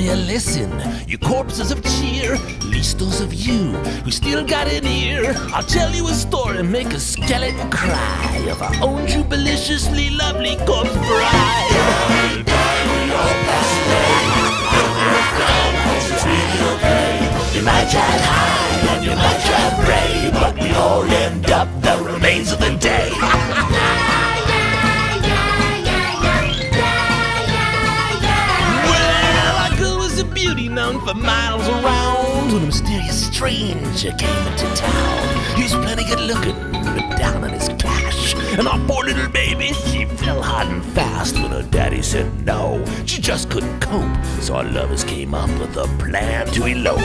you listen. You corpses of cheer, least those of you who still got an ear. I'll tell you a story, and make a skeleton cry of our own jubiliciously lovely corpse bride. You might try high and you might try pray, but we all end up the remains of the day. For miles around when a mysterious stranger came into town. He was plenty good looking, but down on his cash. And our poor little baby, she fell hard and fast when her daddy said no. She just couldn't cope, so our lovers came up with a plan to elope.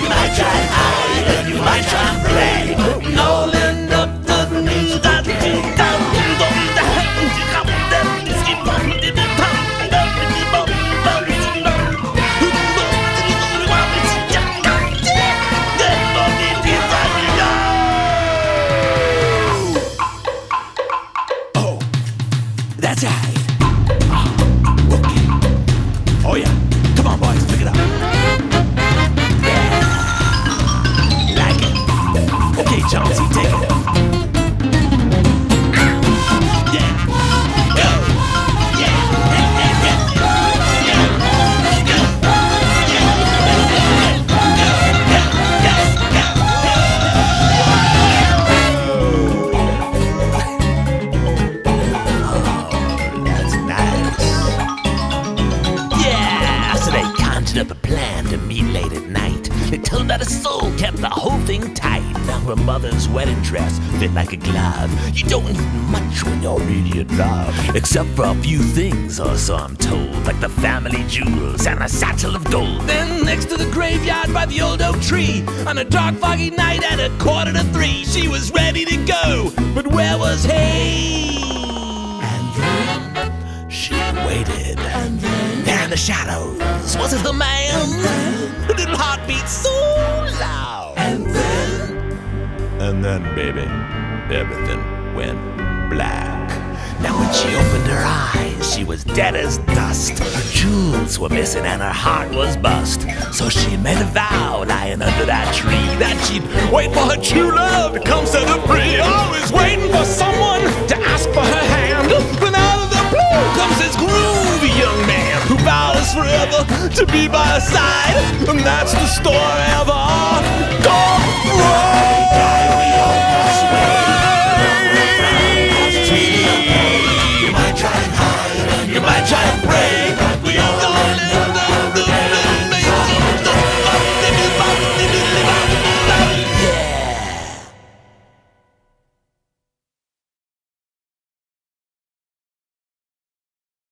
You might try hide and you might try play, night. It turned out a soul kept the whole thing tight. Now her mother's wedding dress fit like a glove. You don't need much when you're really in love. Except for a few things, or so I'm told. Like the family jewels and a satchel of gold. Then next to the graveyard by the old oak tree, on a dark foggy night at a quarter to three, she was ready to go. But where was he? And then she waited. And then there in the shadows was it the man? Her little heart beat so loud. And then and then, baby, everything went black. Now, when she opened her eyes, she was dead as dust. Her jewels were missing and her heart was bust. So she made a vow lying under that tree that she'd wait for her true love to come set her free. Be by her side. And that's the story of